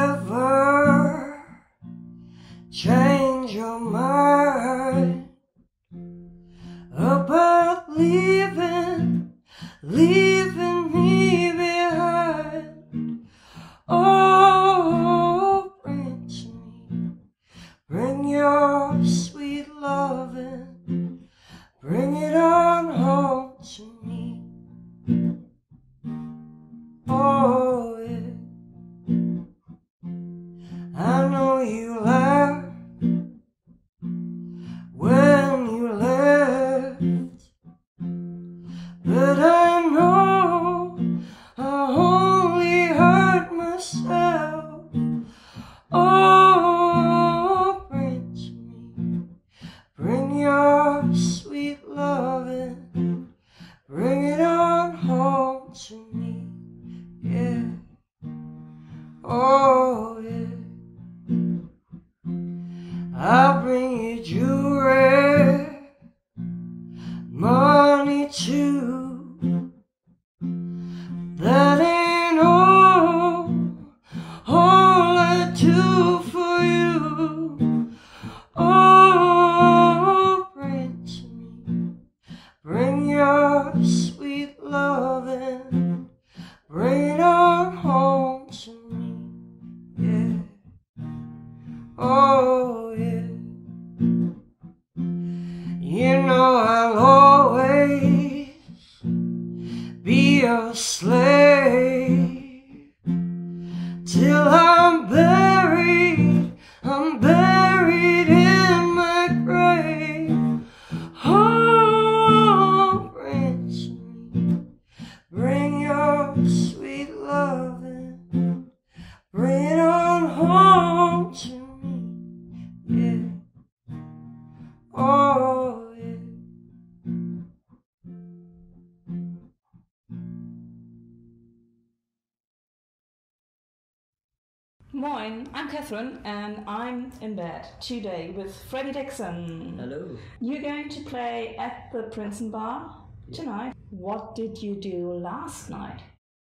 never change your mind. you lie when you left, but I know I only hurt myself. Oh, bring me, bring your sweet loving, bring it on home to me, yeah. Oh. I'll bring you jewelry, money too. That ain't all, all I do for you. Oh, bring to me, bring your sweet loving, bring it on home to me, yeah. Oh, I'll always be your slave till I'm buried. I'm buried in my grave. Oh, bring bring your sweet Moin, I'm Katrin and I'm in bed today with Freddie Dickson. Hello. You're going to play at the Prinzenbar tonight. What did you do last night?